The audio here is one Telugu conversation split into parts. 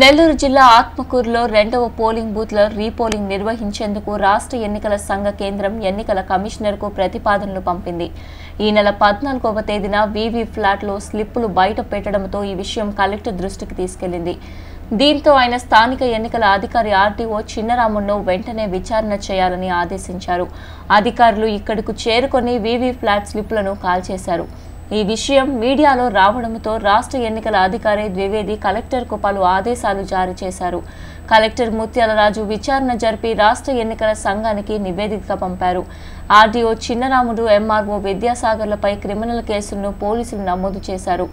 నెల్లూరు జిల్లా ఆత్మకూరులో రెండవ పోలింగ్ బూత్లో రీపోలింగ్ నిర్వహించేందుకు రాష్ట్ర ఎన్నికల సంఘ కేంద్రం ఎన్నికల కమిషనర్కు ప్రతిపాదనలు పంపింది. ఈ నెల పద్నాలుగవ తేదీన వీవీ ఫ్లాట్లో స్లిప్పులు బయట పెట్టడంతో ఈ విషయం కలెక్టర్ దృష్టికి తీసుకెళ్ళింది. దీంతో ఆయన స్థానిక ఎన్నికల అధికారి ఆర్టీఓ చిన్నరామును వెంటనే విచారణ చేయాలని ఆదేశించారు. అధికారులు ఇక్కడకు చేరుకొని వీవీ ఫ్లాట్ స్లిప్పులను కాల్చేశారు. ఈ విషయం మీడియాలో రావడంతో రాష్ట్ర ఎన్నికల అధికారి ద్వివేది కలెక్టర్కు పలు ఆదేశాలు జారీ చేశారు. కలెక్టర్ ముత్యాలరాజు విచారణ జరిపి రాష్ట్ర ఎన్నికల సంఘానికి నివేదిక పంపారు. ఆర్డీఓ చిన్నరాముడు ఎంఆర్ఓ విద్యాసాగర్లపై క్రిమినల్ కేసులను పోలీసులు నమోదు చేశారు.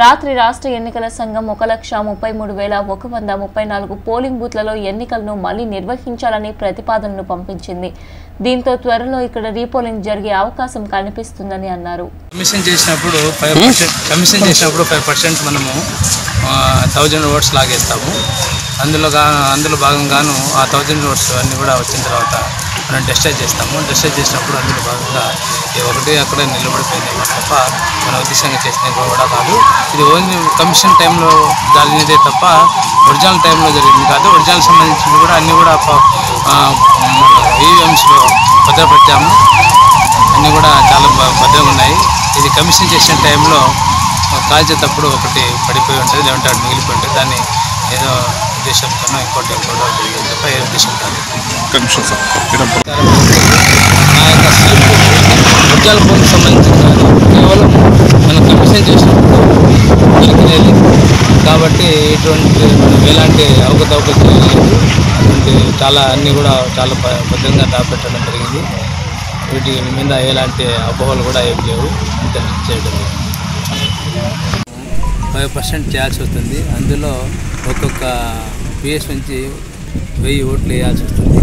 రాత్రి రాష్ట్ర ఎన్నికల సంఘం ఒక లక్ష ముప్పై మూడు వేల ఒక వంద ముప్పై నాలుగు పోలింగ్ బూత్లలో ఎన్నికలను మళ్ళీ నిర్వహించాలని ప్రతిపాదనను పంపించింది. దీంతో త్వరలో ఇక్కడ రీపోలింగ్ జరిగే అవకాశం కనిపిస్తుందని అన్నారు. కమిషన్ చేసినప్పుడు ఫైవ్ పర్సెంట్ కమిషన్ చేసినప్పుడు ఫైవ్ పర్సెంట్ మనము థౌజండ్ ఓట్స్ లాగేస్తాము. అందులో అందులో భాగంగాను ఆ థౌజండ్ ఓట్స్ అన్నీ కూడా వచ్చిన తర్వాత మనం డిస్టైజ్ చేస్తాము. డిస్టైజ్ చేసినప్పుడు అందులో భాగంగా ఒకటి అక్కడ నిలబడిపోయింది తప్ప మన ఉద్దేశంగా చేసినవి కూడా కాదు. ఇది ఓన్లీ కమిషన్ టైంలో జరిగినదే తప్ప ఒరిజినల్ టైంలో జరిగింది కాదు. ఒరిజినల్ సంబంధించినవి కూడా అన్నీ కూడా ఈవీఎంస్లో భద్రపరిచాము. అన్నీ కూడా చాలా భద్రంగా ఉన్నాయి. ఇది కమిషన్ చేసిన టైంలో కాల్చేటప్పుడు ఒకటి పడిపోయి ఉంటుంది లేదంటే అటు మిగిలిపోయి ఉంటుంది. దాన్ని ఏదో ఉద్దేశంతోనో ఇంకోటి ఇంకోటో జరిగింది తప్ప ఏ కమిషన్ సార్ ఆ యొక్క స్లిప్ ఉద్యాల ఫోన్కి సంబంధించి కాదు. కేవలం మనం కమిషన్ చేసినప్పుడు దొరికినది కాబట్టి ఇటువంటి మనం ఎలాంటి అవకతవకలు లేదు అటువంటి చాలా అన్నీ కూడా చాలా భద్రంగా దాపెట్టడం జరిగింది. వీటి మీద ఎలాంటి అపోహలు కూడా ఏం లేవు. ఇంటర్నెట్ చేయడం ఫైవ్ పర్సెంట్ చేయాల్సి వస్తుంది అందులో ఒక్కొక్క పిఎస్ నుంచి వెయ్యి ఓట్లు వేయాల్సి వస్తుంది.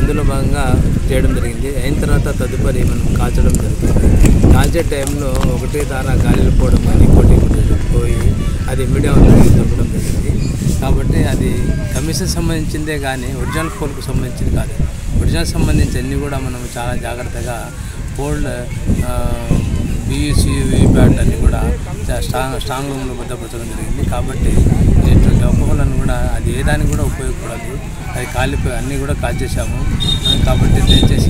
అందులో భాగంగా చేయడం జరిగింది. అయిన తర్వాత తదుపరి మనం కాల్చడం జరుగుతుంది. కాల్చే టైంలో ఒకటే తార గాలిలో పోవడం కానీ ఇంకోటి పోయి అది మీడియా వాళ్ళు దొరకడం జరిగింది. కాబట్టి అది కమిషన్ సంబంధించిందే కానీ ఒరిజినల్ ఫోన్కు సంబంధించింది కాదు. ఒరిజినల్ సంబంధించి అన్నీ కూడా మనం చాలా జాగ్రత్తగా పోల్డ్ బీయూసీ వీప్యాట్ అన్ని కూడా స్ట్రాంగ్ స్ట్రాంగ్ రూమ్లో భద్రపరచడం జరిగింది. కాబట్టి ఇటువంటి అపోహలను కూడా అది ఏ దానికి కూడా ఉపయోగపడదు. అది కాలిపోయి అన్నీ కూడా కాల్చేసాము కాబట్టి దయచేసి